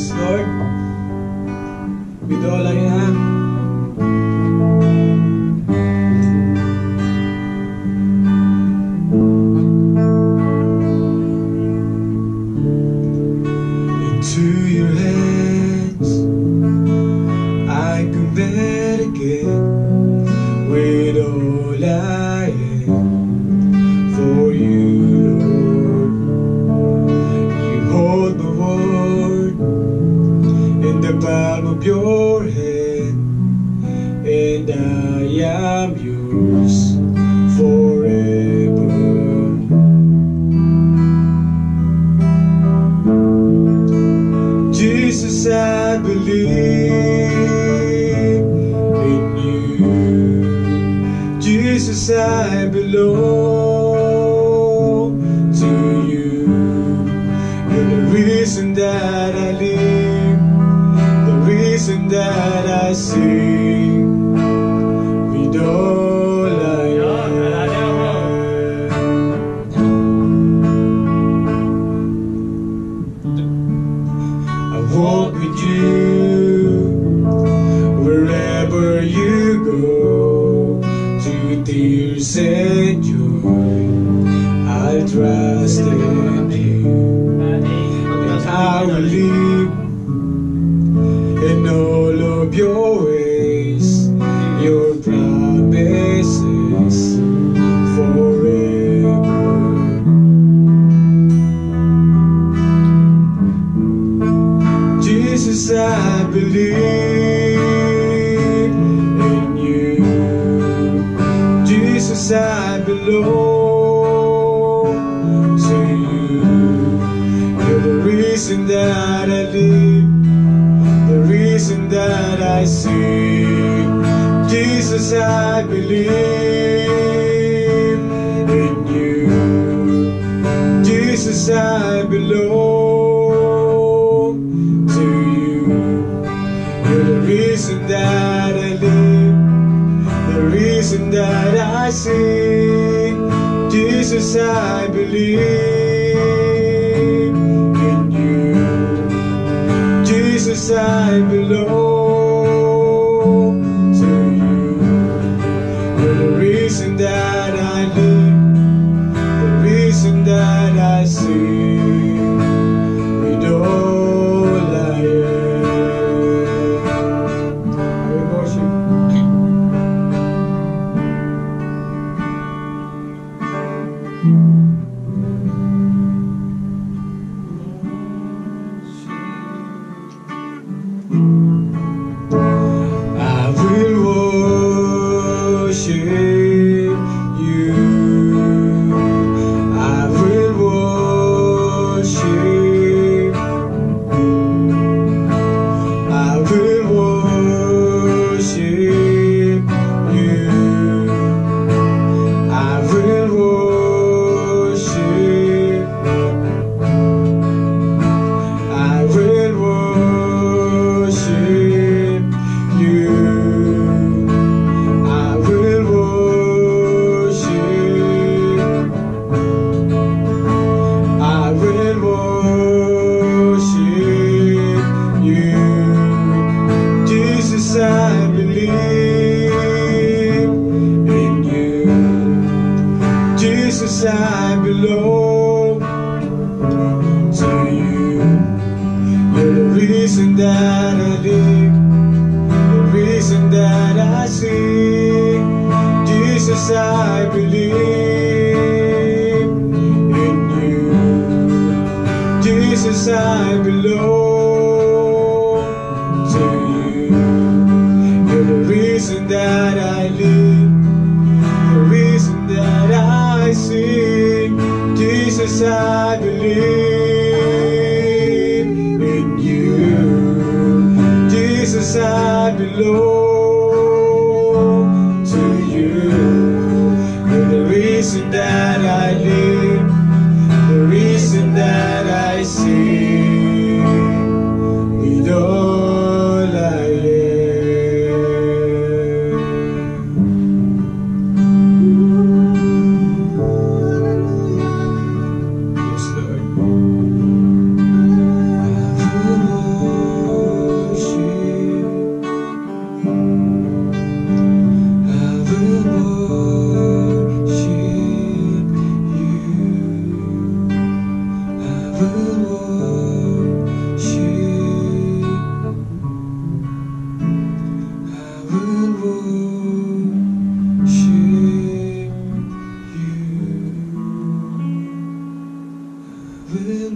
praise, Lord, with all I am. Into your hands, I commit again. believe in you. Jesus, I belong to you. and the reason that I live, the reason that I see. see. Jesus I believe in you. Jesus I belong to you. You're the reason that I live The reason that I see. Jesus I believe yes I belong to you. You're the reason that I live The reason that I sing Jesus I believe in you. Jesus I belong. I will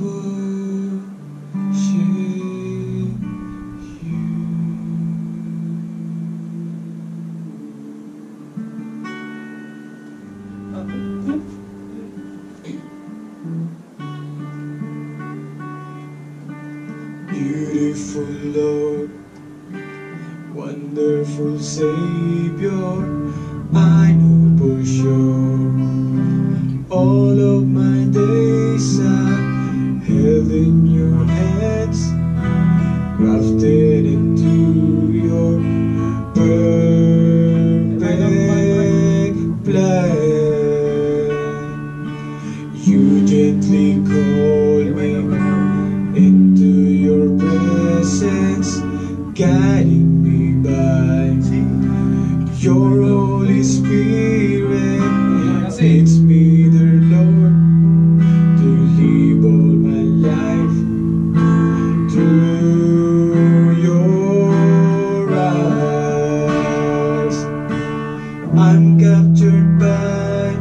worship you. Beautiful Lord wonderful Savior I know for sure All of my days are held in your hands Grafted into Your Holy Spirit leads me, dear Lord, to live all my life through your eyes. I'm captured by